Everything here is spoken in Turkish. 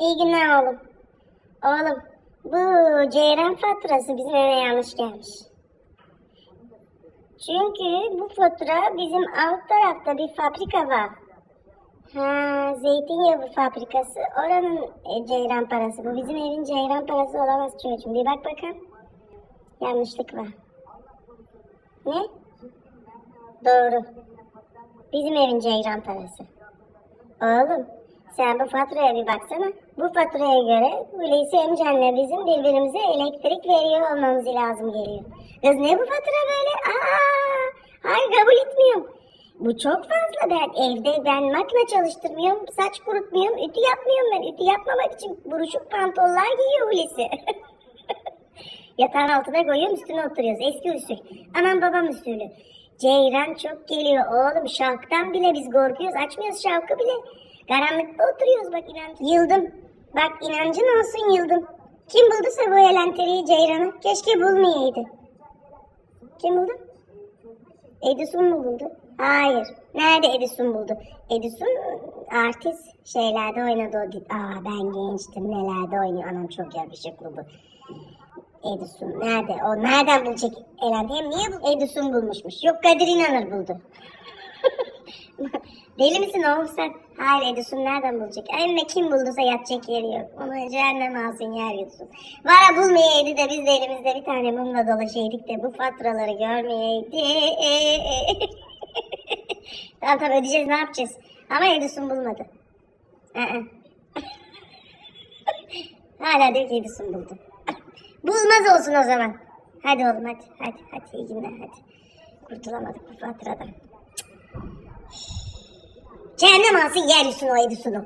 İyi günler oğlum. Oğlum bu ceyran faturası bizim eve yanlış gelmiş. Çünkü bu fatura bizim alt tarafta bir fabrika var. Ha, zeytinyağı fabrikası. Oranın e, ceyran parası. Bu bizim evin ceyran parası olamaz çocuğum. Bir bak bakalım. Yanlışlık var. Ne? Doğru. Bizim evin ceyran parası. Oğlum sen bu faturaya bir baksana. Bu faturaya göre Hulusi emcanla bizim birbirimize elektrik veriyor olmamız lazım geliyor. Kız ne bu fatura böyle? Aa, hayır kabul etmiyorum. Bu çok fazla ben evde ben makine çalıştırmıyorum, saç kurutmuyorum, ütü yapmıyorum ben. Ütü yapmamak için buruşuk pantollar giyiyor Hulusi. Yatağın altına koyuyorum üstüne oturuyoruz. Eski usul. Anam babam usulü. Ceyran çok geliyor oğlum. Şavktan bile biz korkuyoruz. Açmıyoruz şavkı bile. Karanlıkta oturuyoruz bak inancı. Yıldım. Bak inancın olsun yıldım. Kim bulduysa bu elenteriyi Ceyran'ı? Keşke bulmayaydı. Kim buldu? Edison mu buldu? Hayır. Nerede Edison buldu? Edison artist şeylerde oynadı o. Aa ben gençtim nelerde oynuyor. Anam çok yakışıklı bu. Edison nerede? O nereden bulacak Elen? Hem niye bu Edison bulmuşmuş? Yok Kadir İnanır buldu. Deli misin oğlum sen? Hayır Edison nereden bulacak? Emme kim bulduysa yatacak yeri yok. Onu cehennem alsın yer yutsun. Vara bulmayaydı da biz de elimizde bir tane mumla dolaşaydık da bu faturaları görmeyeydi. tamam tamam ödeyeceğiz ne yapacağız? Ama Edison bulmadı. Hala diyor ki Edison buldu. Bulmaz olsun o zaman. Hadi oğlum hadi hadi hadi iyi günler hadi. Kurtulamadık bu faturadan. Cehennem alsın yer o Edison'u.